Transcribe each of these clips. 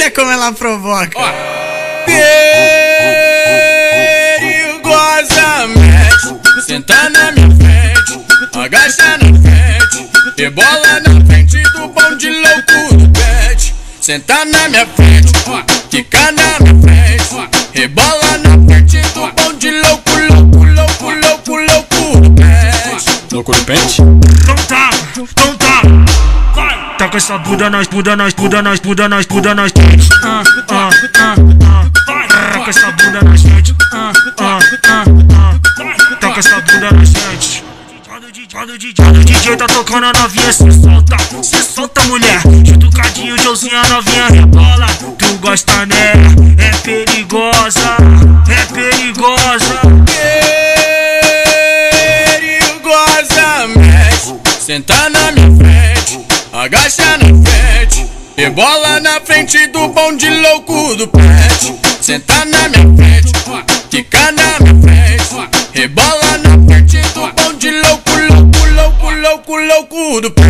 Olha como ela provoca. Perigosamente, senta na minha frente, agacha na frente, rebola na frente do pão de louco do pet. Senta na minha frente, fica na minha frente, rebola na frente do pão de louco, louco, louco, louco, louco do pet. Louco do pente? Então tá, então tá. Vai. Tá com essa bunda nas bunda nas bunda nas bunda nas bunda nas frente. Ah, ah, ah, ah. Vai. Tá com essa bunda nas frente. Ah. Com frente. Quando o DJ, tá tocando a novinha, se solta, se solta mulher. Junto cadinho, Joãozinho, a novinha rebola. Tu gosta né? É perigosa, é perigosa. Perigosamente, senta na minha frente, agacha na frente, rebola na frente do pão de louco do pet. Senta na minha frente, fica na minha frente, rebola louco, louco do pet.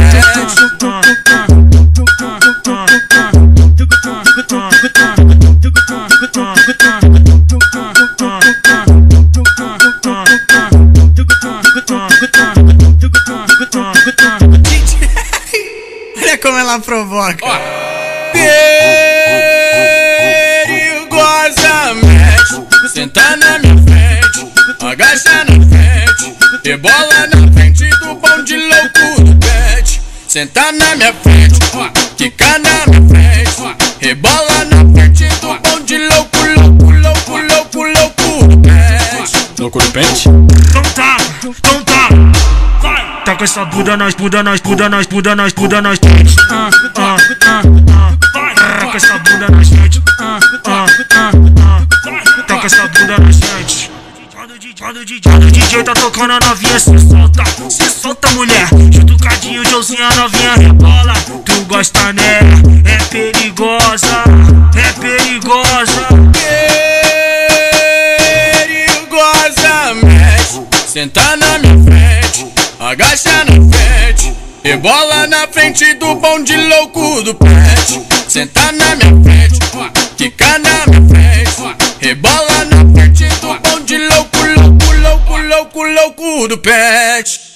Olha como ela provoca. Perigosamente, frente do pão de louco do pet. Senta na minha frente, fica na minha frente, rebola na frente do pão de louco, louco, louco, louco, louco do pet. Louco do pente? Então tá, então tá. Vai. Tá com essa bunda nas bunda nas bunda nas bunda nas bunda nas frente. Ah, ah, ah, ah. Vai. Tá com essa bunda nas frente. Ah, ah, ah, ah. Tá com essa bunda nas frente. Quando o DJ, quando o DJ, quando o DJ tá tocando a novinha, se solta, se solta mulher. Junto cadinho, Joãozinho, a novinha rebola. Tu gosta né? É perigosa, é perigosa. Perigosamente, senta na minha frente, agacha na frente, rebola na frente do pão de louco do pet. Senta na minha frente, fica na minha frente, louco, louco do pet.